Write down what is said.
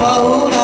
Grazie.